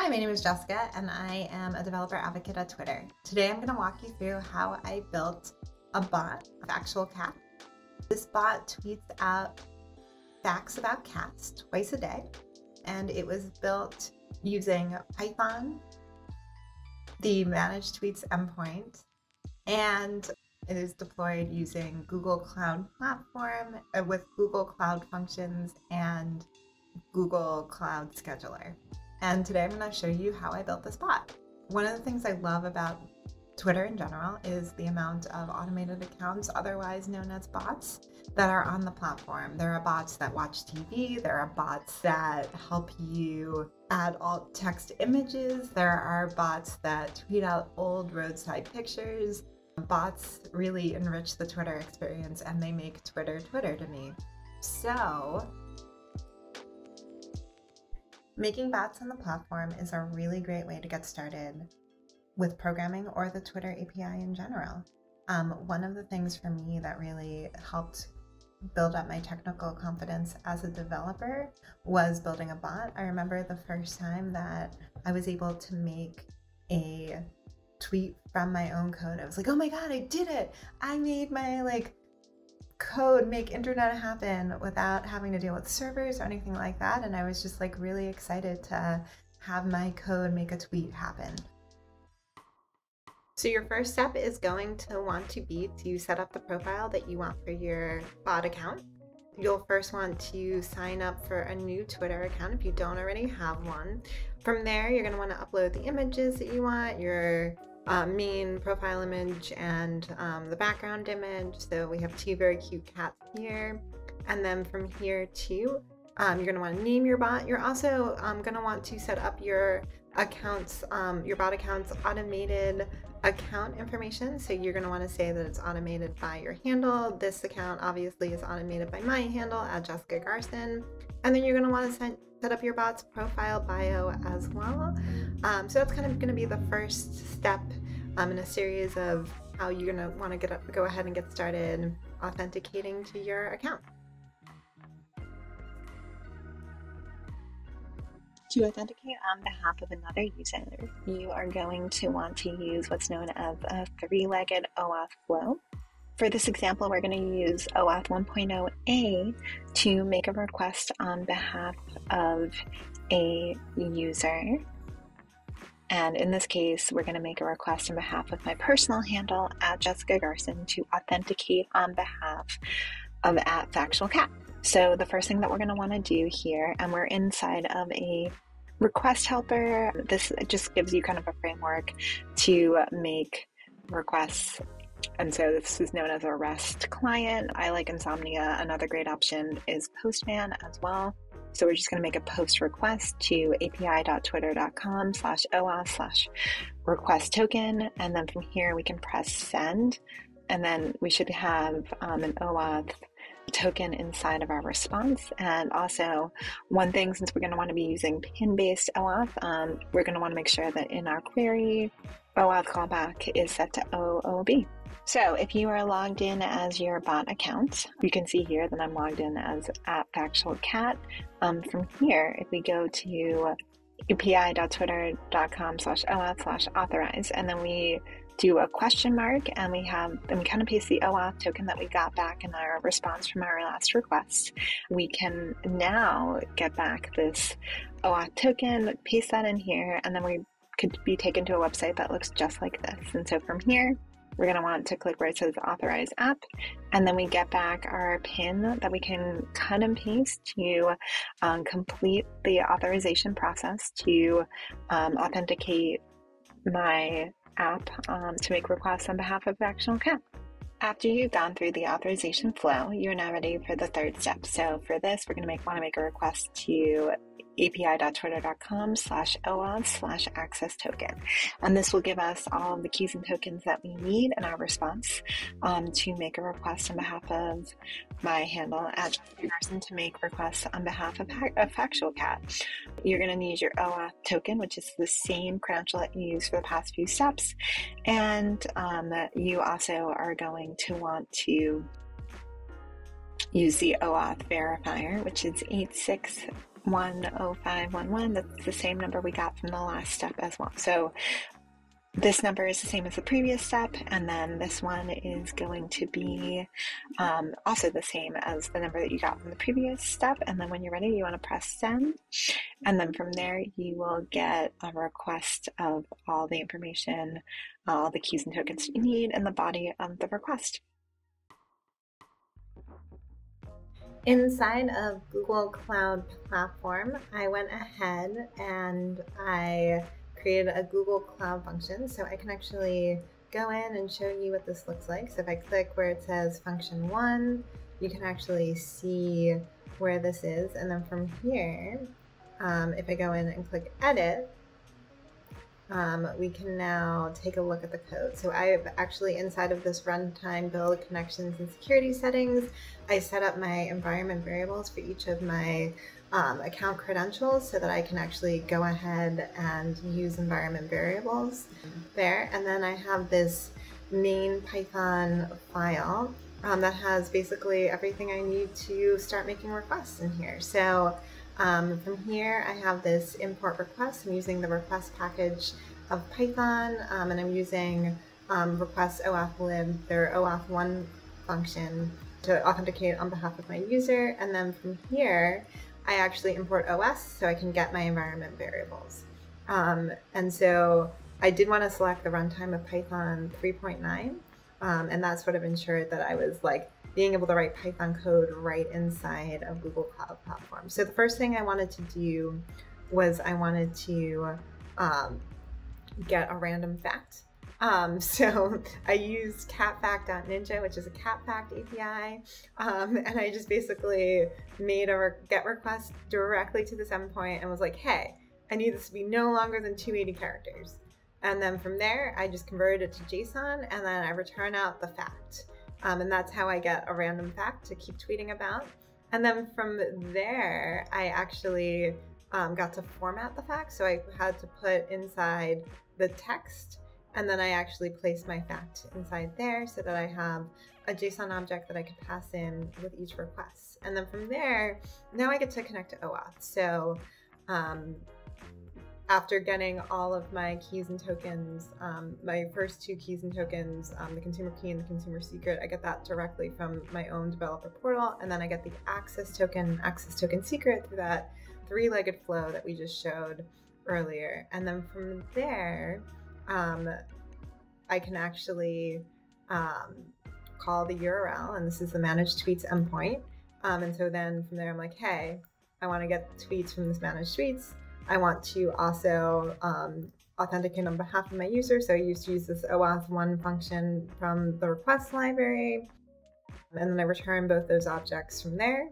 Hi, my name is Jessica, and I am a developer advocate at Twitter. Today I'm going to walk you through how I built a bot at Factual Cat. This bot tweets out facts about cats twice a day, and it was built using Python, the managed tweets endpoint, and it is deployed using Google Cloud Platform uh, with Google Cloud Functions and Google Cloud Scheduler. And today I'm going to show you how I built this bot. One of the things I love about Twitter in general is the amount of automated accounts, otherwise known as bots, that are on the platform. There are bots that watch TV, there are bots that help you add alt text images, there are bots that tweet out old roadside pictures. Bots really enrich the Twitter experience and they make Twitter Twitter to me. So, Making bots on the platform is a really great way to get started with programming or the Twitter API in general. Um, one of the things for me that really helped build up my technical confidence as a developer was building a bot. I remember the first time that I was able to make a tweet from my own code. I was like, "Oh my god, I did it. I made my like code make internet happen without having to deal with servers or anything like that. And I was just like really excited to have my code make a tweet happen. So your first step is going to want to be to set up the profile that you want for your bot account. You'll first want to sign up for a new Twitter account if you don't already have one. From there, you're going to want to upload the images that you want, your uh, main profile image and um, the background image. So we have two very cute cats here. And then from here too, um, you're gonna wanna name your bot. You're also um, gonna want to set up your accounts, um, your bot accounts automated account information. So you're gonna wanna say that it's automated by your handle. This account obviously is automated by my handle at Jessica Garson. And then you're gonna wanna set, set up your bot's profile bio as well. Um, so that's kind of gonna be the first step um, in a series of how you're going to want to get up, go ahead and get started authenticating to your account. To authenticate on behalf of another user, you are going to want to use what's known as a three-legged OAuth flow. For this example, we're going to use OAuth 1.0a to make a request on behalf of a user and in this case, we're going to make a request on behalf of my personal handle at Jessica Garson to authenticate on behalf of at Factual Cat. So the first thing that we're going to want to do here, and we're inside of a request helper. This just gives you kind of a framework to make requests. And so this is known as a REST client. I like Insomnia. Another great option is Postman as well. So we're just going to make a post request to api.twitter.com slash OAuth slash request token. And then from here, we can press send. And then we should have um, an OAuth token inside of our response. And also, one thing since we're going to want to be using pin based OAuth, um, we're going to want to make sure that in our query, OAuth callback is set to OOB. So if you are logged in as your bot account, you can see here that I'm logged in as at Factual Cat. Um, from here, if we go to api.twitter.com slash OAuth slash authorize, and then we do a question mark and we have, then we kind of paste the OAuth token that we got back in our response from our last request. We can now get back this OAuth token, paste that in here, and then we could be taken to a website that looks just like this. And so from here, we're going to want to click where it says authorize app and then we get back our pin that we can cut and paste to um, complete the authorization process to um, authenticate my app um, to make requests on behalf of Factual Cat. After you've gone through the authorization flow, you're now ready for the third step. So for this, we're going to make want to make a request to api.twitter.com slash OAuth slash access token. And this will give us all of the keys and tokens that we need in our response um, to make a request on behalf of my handle at Garson to make requests on behalf of, of Factual Cat. You're going to need your OAuth token, which is the same credential that you used for the past few steps. And um, you also are going to want to use the OAuth verifier, which is 86 10511, that's the same number we got from the last step as well. So this number is the same as the previous step, and then this one is going to be um, also the same as the number that you got from the previous step. And then when you're ready, you want to press send. And then from there, you will get a request of all the information, all the keys and tokens you need in the body of the request. Inside of Google Cloud Platform, I went ahead and I created a Google Cloud function so I can actually go in and show you what this looks like. So if I click where it says function one, you can actually see where this is. And then from here, um, if I go in and click edit, um, we can now take a look at the code. So I've actually inside of this runtime build connections and security settings, I set up my environment variables for each of my um, account credentials so that I can actually go ahead and use environment variables there. And then I have this main Python file um, that has basically everything I need to start making requests in here. So um, from here, I have this import request. I'm using the request package of Python, um, and I'm using um, request OAuth lib, their OAuth one function to authenticate on behalf of my user. And then from here, I actually import OS so I can get my environment variables. Um, and so I did want to select the runtime of Python 3.9, um, and that sort of ensured that I was like being able to write Python code right inside of Google Cloud Platform. So the first thing I wanted to do was I wanted to um, get a random fact. Um, so I used catfact.ninja, which is a catfact API, um, and I just basically made a re get request directly to this endpoint and was like, hey, I need this to be no longer than 280 characters. And then from there, I just converted it to JSON and then I return out the fact. Um, and that's how I get a random fact to keep tweeting about. And then from there, I actually um, got to format the fact. So I had to put inside the text and then I actually placed my fact inside there so that I have a JSON object that I could pass in with each request. And then from there, now I get to connect to OAuth. So um, after getting all of my keys and tokens, um, my first two keys and tokens, um, the consumer key and the consumer secret, I get that directly from my own developer portal. And then I get the access token, access token secret through that three-legged flow that we just showed earlier. And then from there, um, I can actually um, call the URL, and this is the managed tweets endpoint. Um, and so then from there, I'm like, hey, I want to get tweets from this managed tweets. I want to also um, authenticate on behalf of my user. So I used to use this OAuth one function from the request library. And then I return both those objects from there.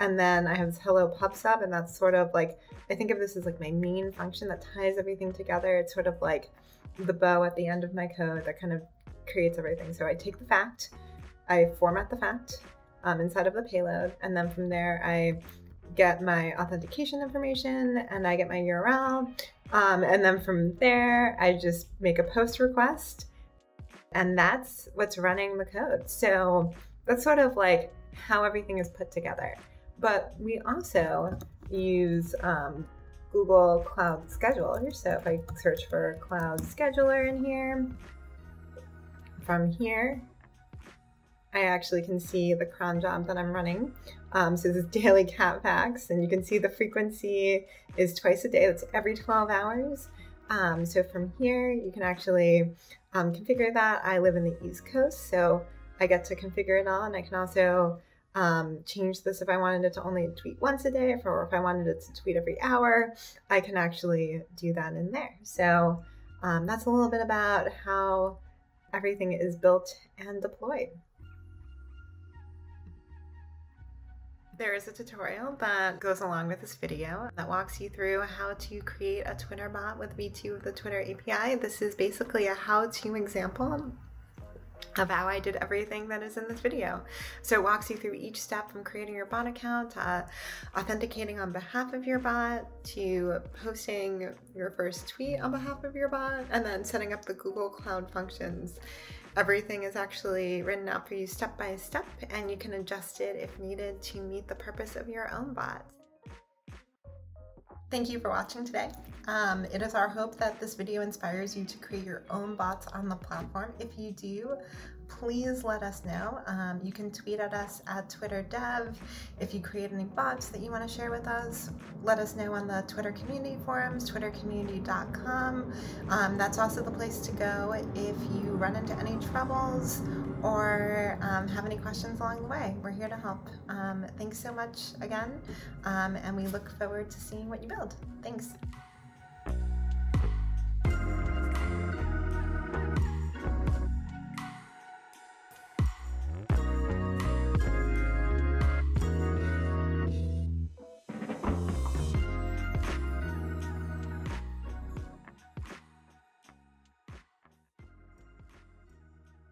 And then I have this hello pub sub, and that's sort of like, I think of this as like my main function that ties everything together. It's sort of like the bow at the end of my code that kind of creates everything. So I take the fact, I format the fact um, inside of the payload, and then from there I get my authentication information and I get my URL. Um, and then from there, I just make a post request, and that's what's running the code. So that's sort of like how everything is put together. But we also use um, Google Cloud Scheduler. So if I search for Cloud Scheduler in here, from here, I actually can see the cron job that I'm running. Um, so this is daily cat facts, and you can see the frequency is twice a day. That's every 12 hours. Um, so from here, you can actually um, configure that. I live in the East Coast, so I get to configure it all, and I can also um, change this if I wanted it to only tweet once a day, or if I wanted it to tweet every hour, I can actually do that in there. So um, that's a little bit about how everything is built and deployed. There is a tutorial that goes along with this video that walks you through how to create a Twitter bot with V2 of the Twitter API. This is basically a how-to example of how I did everything that is in this video. So it walks you through each step from creating your bot account, uh, authenticating on behalf of your bot, to posting your first tweet on behalf of your bot, and then setting up the Google Cloud functions. Everything is actually written out for you step by step, and you can adjust it if needed to meet the purpose of your own bot. Thank you for watching today. Um, it is our hope that this video inspires you to create your own bots on the platform. If you do, please let us know. Um, you can tweet at us at Twitter Dev. If you create any bots that you want to share with us, let us know on the Twitter community forums, twittercommunity.com. Um, that's also the place to go if you run into any troubles or um, have any questions along the way. We're here to help. Um, thanks so much again, um, and we look forward to seeing what you build. Thanks.